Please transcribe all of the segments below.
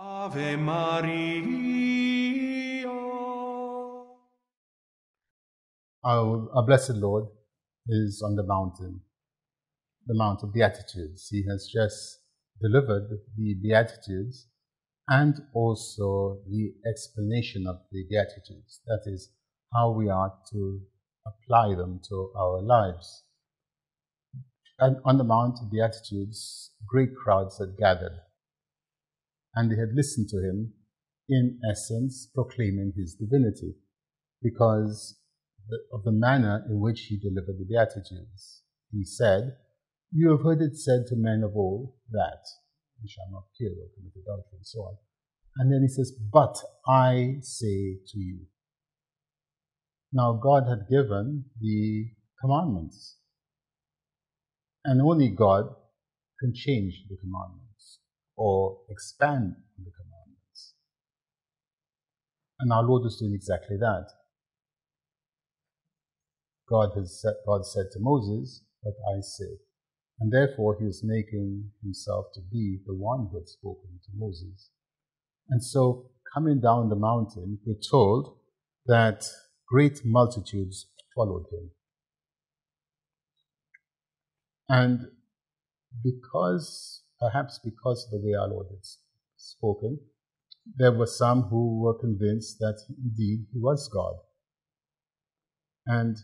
Ave Maria. Our, our blessed Lord is on the mountain, the Mount of Beatitudes. He has just delivered the Beatitudes and also the explanation of the Beatitudes. That is, how we are to apply them to our lives. And on the Mount of Beatitudes, great crowds had gathered, and they had listened to him, in essence, proclaiming his divinity, because of the manner in which he delivered the Beatitudes. He said, You have heard it said to men of old that you shall not kill or commit adultery, and so on. And then he says, But I say to you. Now, God had given the commandments, and only God can change the commandments or expand the commandments. And our Lord is doing exactly that. God has said, God said to Moses, But I say. And therefore, he was making himself to be the one who had spoken to Moses. And so, coming down the mountain, we're told that great multitudes followed him. And because, perhaps because of the way our Lord had spoken, there were some who were convinced that indeed he was God. And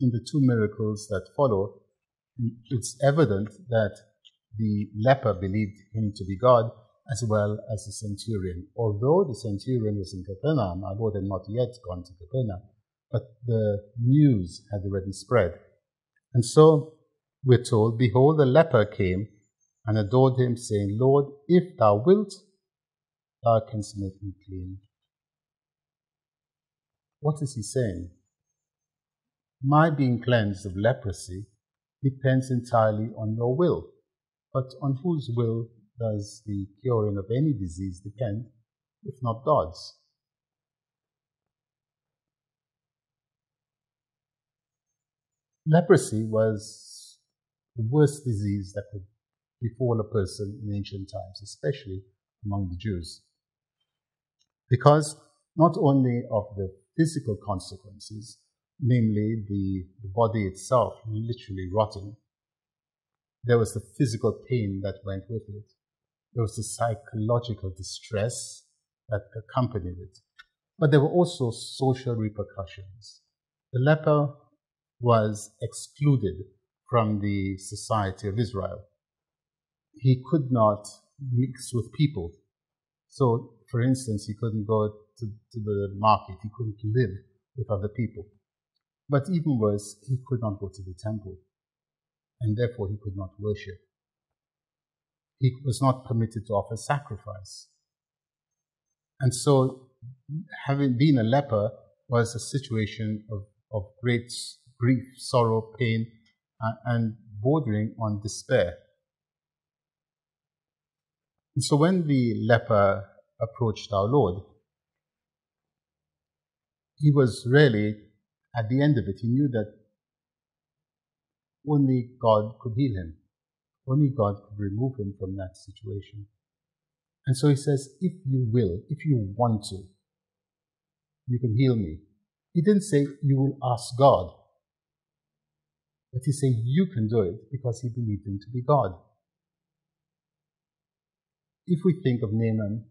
in the two miracles that follow, it's evident that the leper believed him to be God as well as the centurion. Although the centurion was in Capernaum, our Lord had not yet gone to Capernaum, but the news had already spread. And so we're told, Behold, the leper came and adored him, saying, Lord, if thou wilt, thou canst make me clean. What is he saying? My being cleansed of leprosy depends entirely on your will. But on whose will does the curing of any disease depend, if not God's? Leprosy was the worst disease that could befall a person in ancient times, especially among the Jews. Because not only of the physical consequences, namely the, the body itself literally rotting, there was the physical pain that went with it. There was the psychological distress that accompanied it. But there were also social repercussions. The leper was excluded from the society of Israel. He could not mix with people. So, for instance, he couldn't go to, to the market, he couldn't live with other people. But even worse, he could not go to the temple, and therefore he could not worship. He was not permitted to offer sacrifice. And so, having been a leper was a situation of, of great grief, sorrow, pain, uh, and bordering on despair. And so, when the leper approached our Lord, he was really at the end of it, he knew that only God could heal him. Only God could remove him from that situation. And so he says, if you will, if you want to, you can heal me. He didn't say you will ask God, but he said you can do it because he believed him to be God. If we think of Naaman,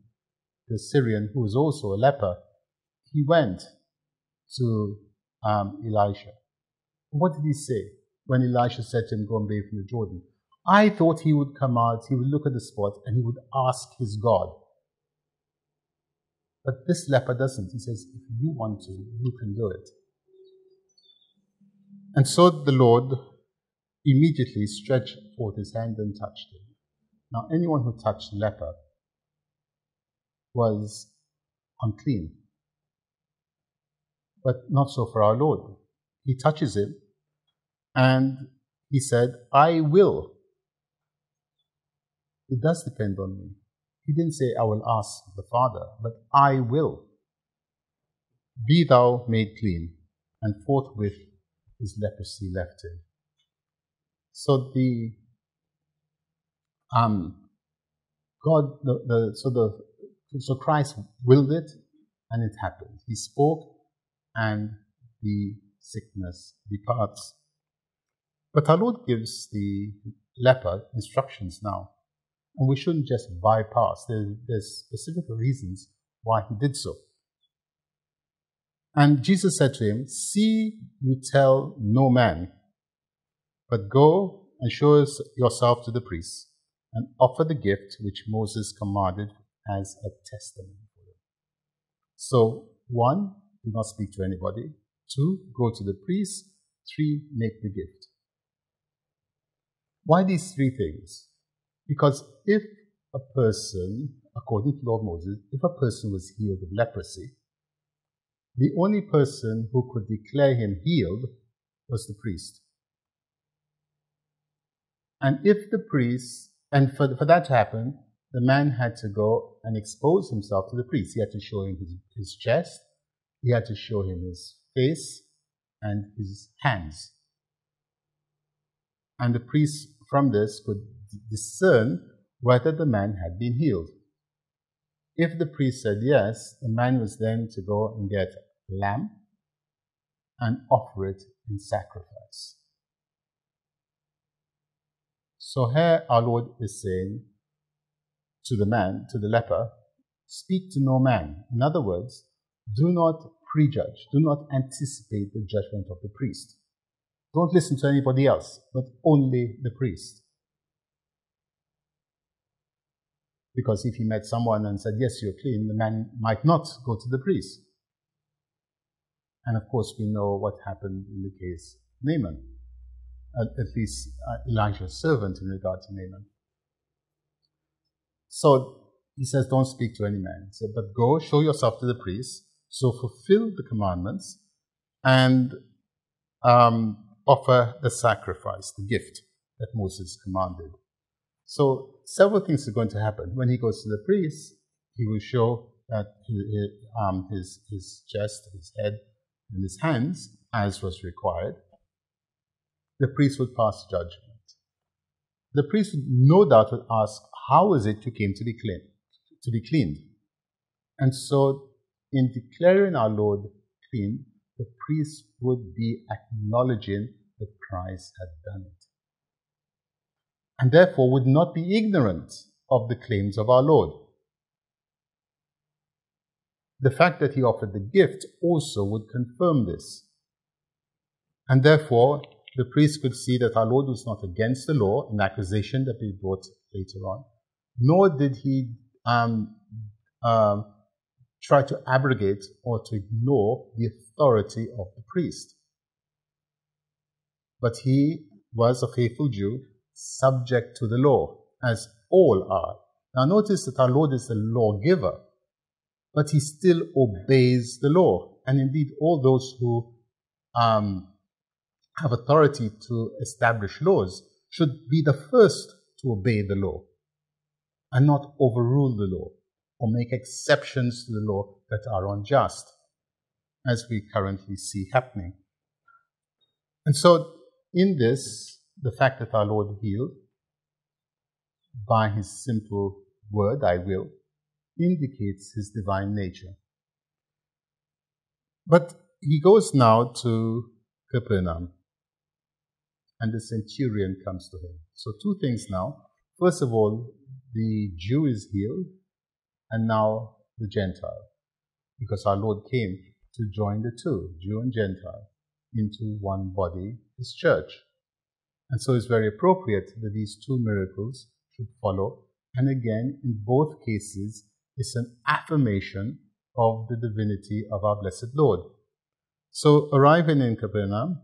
the Syrian who was also a leper, he went to um, Elisha. What did he say when Elisha said to him, Go and bathe in the Jordan? I thought he would come out, he would look at the spot, and he would ask his God. But this leper doesn't. He says, If you want to, you can do it. And so the Lord immediately stretched forth his hand and touched him. Now, anyone who touched leper was unclean. But not so for our Lord. He touches him and he said, I will. It does depend on me. He didn't say, I will ask the Father, but I will. Be thou made clean. And forthwith his leprosy left him. So the um, God, the, the, so the so Christ willed it, and it happened. He spoke, and the sickness departs. But our Lord gives the leper instructions now, and we shouldn't just bypass. There, there's specific reasons why he did so. And Jesus said to him, See, you tell no man, but go and show yourself to the priests and offer the gift which Moses commanded as a testimony for them. So, one, do not speak to anybody. Two, go to the priest. Three, make the gift. Why these three things? Because if a person, according to Lord Moses, if a person was healed of leprosy, the only person who could declare him healed was the priest. And if the priest, and for, for that to happen, the man had to go and expose himself to the priest. He had to show him his, his chest, he had to show him his face and his hands. And the priest from this could discern whether the man had been healed. If the priest said yes, the man was then to go and get a lamb and offer it in sacrifice. So here our Lord is saying to the man, to the leper, speak to no man. In other words, do not prejudge, do not anticipate the judgment of the priest. Don't listen to anybody else, but only the priest. Because if he met someone and said, Yes, you're clean, the man might not go to the priest. And of course, we know what happened in the case Naaman, at, least uh, Elijah's servant in regard to Naaman. So he says, Don't speak to any man. He said, But go, show yourself to the priest, so fulfill the commandments, and um, offer the sacrifice, the gift that Moses commanded. So several things are going to happen. When he goes to the priest, he will show that um, his, his chest, his head, and his hands, as was required. The priest would pass judgment. The priest would no doubt would ask, how is it you came to be clean, to be cleaned? And so, in declaring our Lord clean, the priest would be acknowledging that Christ had done it. And therefore would not be ignorant of the claims of our Lord. The fact that he offered the gift also would confirm this. And therefore, the priest could see that our Lord was not against the law, an accusation that we brought later on, nor did he um, um, try to abrogate or to ignore the authority of the priest. But he was a faithful Jew, subject to the law, as all are. Now notice that our Lord is the lawgiver, but he still obeys the law. And indeed, all those who um, have authority to establish laws should be the first to obey the law and not overrule the law or make exceptions to the law that are unjust, as we currently see happening. And so, in this, the fact that our Lord healed by his simple word, I will, indicates his divine nature. But he goes now to Capernaum, and the centurion comes to him. So, two things now. First of all, the Jew is healed, and now the Gentile, because our Lord came to join the two, Jew and Gentile, into one body, his church. And so it's very appropriate that these two miracles should follow. And again, in both cases, it's an affirmation of the divinity of our blessed Lord. So, arriving in Capernaum,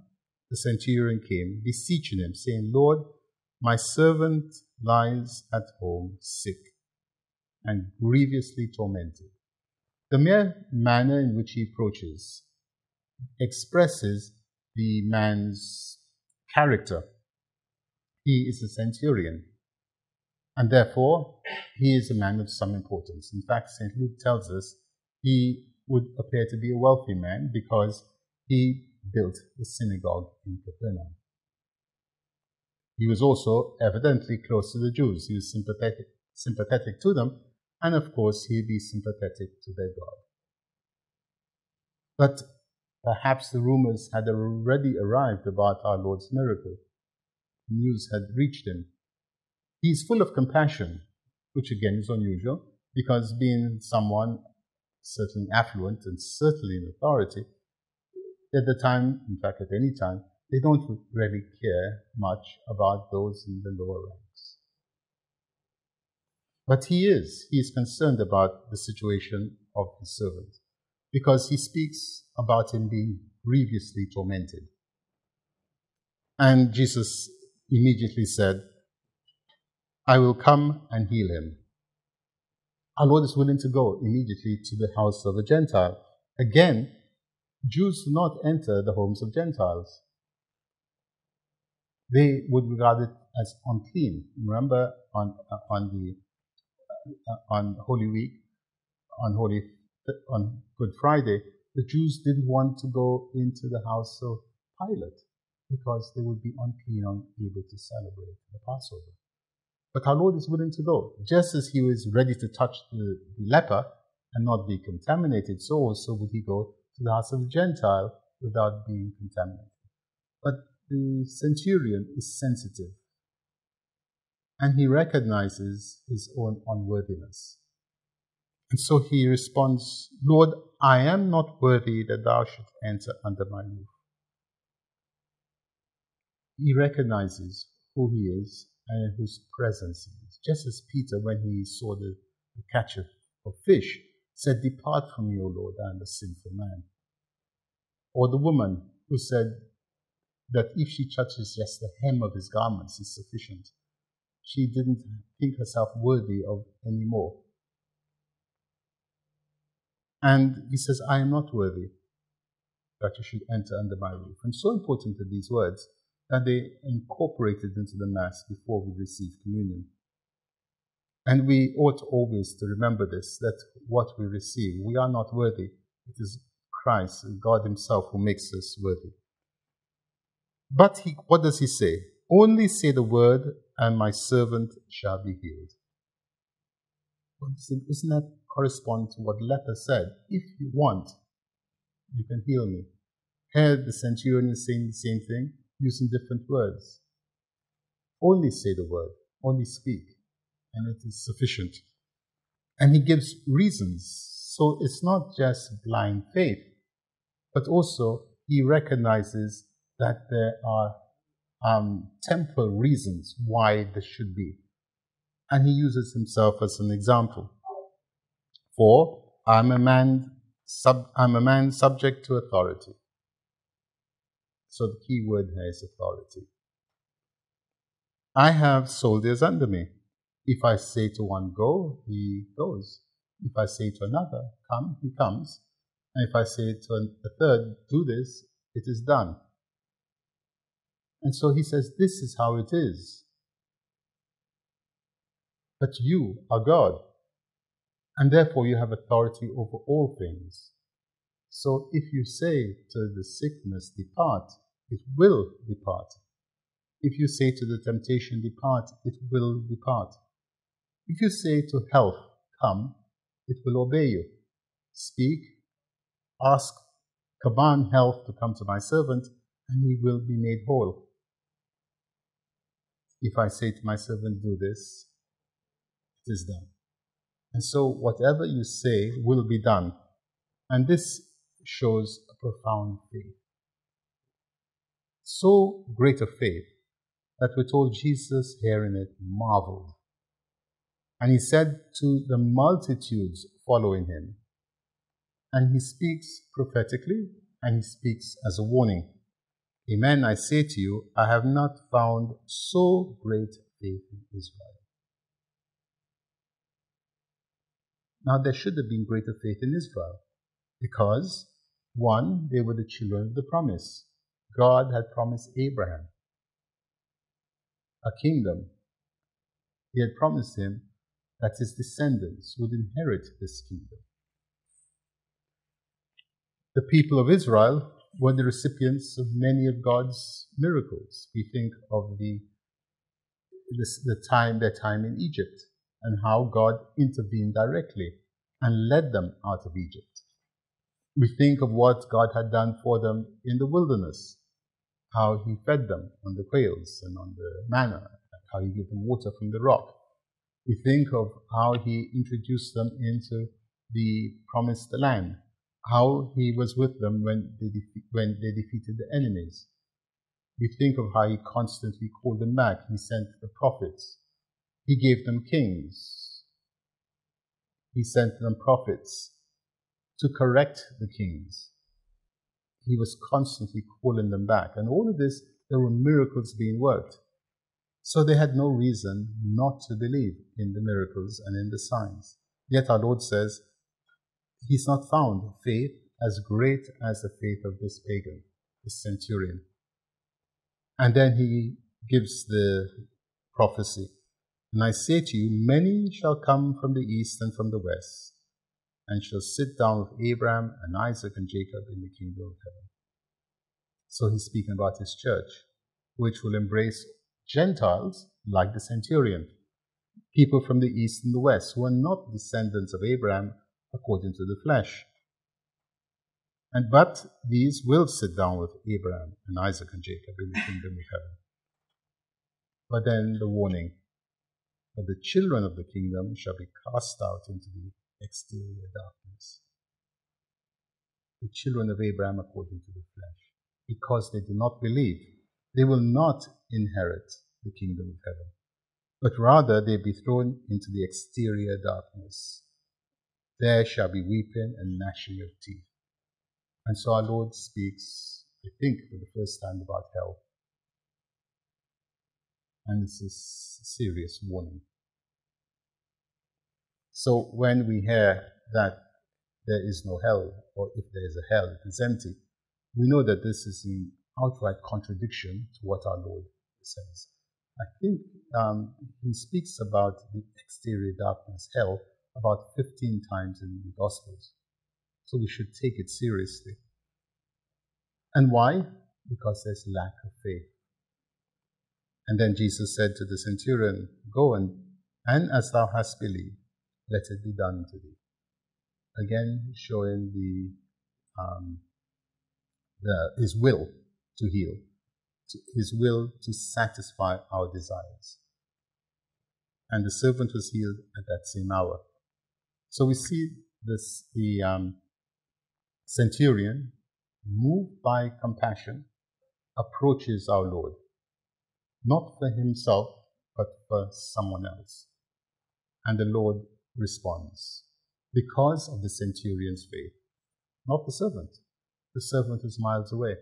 the centurion came, beseeching him, saying, Lord, my servant lies at home sick and grievously tormented. The mere manner in which he approaches expresses the man's character. He is a centurion, and therefore he is a man of some importance. In fact, St. Luke tells us he would appear to be a wealthy man because he built the synagogue in Capernaum. He was also evidently close to the Jews. He was sympathetic, sympathetic to them, and of course, he'd be sympathetic to their God. But perhaps the rumors had already arrived about our Lord's miracle. News had reached him. He's full of compassion, which again is unusual, because being someone certainly affluent and certainly in authority, at the time, in fact, at any time, they don't really care much about those in the lower ranks. But he is. He is concerned about the situation of his servant because he speaks about him being grievously tormented. And Jesus immediately said, I will come and heal him. Our Lord is willing to go immediately to the house of a Gentile. Again, Jews do not enter the homes of Gentiles. They would regard it as unclean. Remember on, on the uh, on Holy Week, on Holy on Good Friday, the Jews didn't want to go into the house of Pilate because they would be unclean, unable to celebrate the Passover. But our Lord is willing to go. Just as he was ready to touch the, the leper and not be contaminated, so also would he go to the house of the Gentile without being contaminated. But the centurion is sensitive and he recognizes his own unworthiness. And so he responds, Lord, I am not worthy that thou shouldst enter under my roof. He recognizes who he is and whose presence he is. Just as Peter, when he saw the, the catch of fish, said, Depart from me, O Lord, I am a sinful man. Or the woman who said that if she touches just the hem of his garments is sufficient. She didn't think herself worthy of any more. And he says, I am not worthy that you should enter under my roof. And so important are these words that they incorporated into the Mass before we receive communion. And we ought always to remember this, that what we receive, we are not worthy. It is Christ, God Himself, who makes us worthy. But he, what does He say? Only say the word, and my servant shall be healed. Doesn't that correspond to what leper said? If you want, you can heal me. Here, the centurion is saying the same thing, using different words. Only say the word, only speak, and it is sufficient. And he gives reasons. So it's not just blind faith, but also he recognizes that there are um, temporal reasons why this should be. And he uses himself as an example. For I'm a man, sub, I'm a man subject to authority. So the key word here is authority. I have soldiers under me. If I say to one, go, he goes. If I say to another, come, he comes. And if I say to a third, do this, it is done. And so he says, This is how it is. But you are God, and therefore you have authority over all things. So if you say to the sickness, Depart, it will depart. If you say to the temptation, Depart, it will depart. If you say to health, Come, it will obey you. Speak, ask, command health to come to my servant, and he will be made whole. If I say to my servant, do this, it is done. And so whatever you say will be done. And this shows a profound faith. So great a faith that we're told Jesus, hearing it, marveled. And he said to the multitudes following him, and he speaks prophetically and he speaks as a warning. Amen, I say to you, I have not found so great faith in Israel. Now, there should have been greater faith in Israel because, one, they were the children of the promise. God had promised Abraham a kingdom. He had promised him that his descendants would inherit this kingdom. The people of Israel were the recipients of many of God's miracles. We think of the, the, the time, their time in Egypt. and how God intervened directly and led them out of Egypt. We think of what God had done for them in the wilderness, how he fed them on the quails and on the manna, how he gave them water from the rock. We think of how he introduced them into the promised land, how he was with them when they, defe- when they defeated the enemies. We think of how he constantly called them back. He sent the prophets. He gave them kings. He sent them prophets to correct the kings. He was constantly calling them back. And all of this, there were miracles being worked. So they had no reason not to believe in the miracles and in the signs. Yet our Lord says, He's not found faith as great as the faith of this pagan, this centurion. And then he gives the prophecy. And I say to you, many shall come from the east and from the west, and shall sit down with Abraham and Isaac and Jacob in the kingdom of heaven. So he's speaking about his church, which will embrace Gentiles like the centurion, people from the east and the west who are not descendants of Abraham according to the flesh. And but these will sit down with Abraham and Isaac and Jacob in the kingdom of heaven. But then the warning that the children of the kingdom shall be cast out into the exterior darkness. The children of Abraham according to the flesh, because they do not believe, they will not inherit the kingdom of heaven, but rather they be thrown into the exterior darkness. There shall be weeping and gnashing of teeth. And so our Lord speaks, I think, for the first time about hell. And this is a serious warning. So when we hear that there is no hell, or if there is a hell, it is empty, we know that this is in outright contradiction to what our Lord says. I think um, he speaks about the exterior darkness, hell, about 15 times in the Gospels. So we should take it seriously. And why? Because there's lack of faith. And then Jesus said to the centurion, Go and, and as thou hast believed, let it be done to thee. Again, showing the, um, the his will to heal, his will to satisfy our desires. And the servant was healed at that same hour. So we see this the um, centurion, moved by compassion, approaches our Lord, not for himself, but for someone else. And the Lord responds because of the centurion's faith, not the servant. The servant is miles away.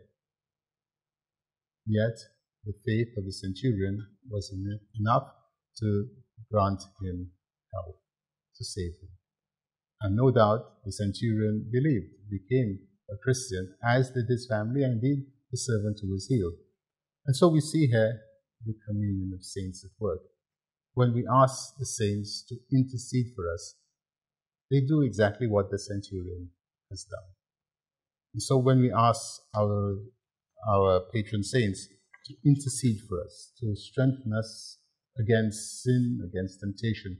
Yet the faith of the centurion was enough to grant him help, to save him. And no doubt the centurion believed, became a Christian, as did his family, and indeed the servant who was healed. And so we see here the communion of saints at work. When we ask the saints to intercede for us, they do exactly what the centurion has done. And so when we ask our, our patron saints to intercede for us, to strengthen us against sin, against temptation,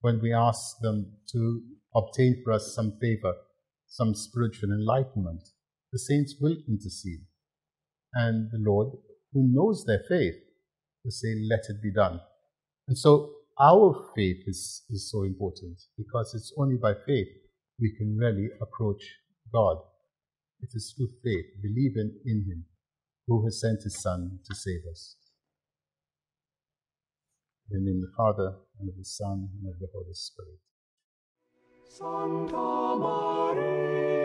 when we ask them to obtain for us some favor, some spiritual enlightenment, the saints will intercede. And the Lord, who knows their faith, will say, Let it be done. And so our faith is, is so important because it's only by faith we can really approach God. It is through faith, believing in Him, who has sent His Son to save us. In the name of the Father, and of the Son, and of the Holy Spirit. Santa Maria,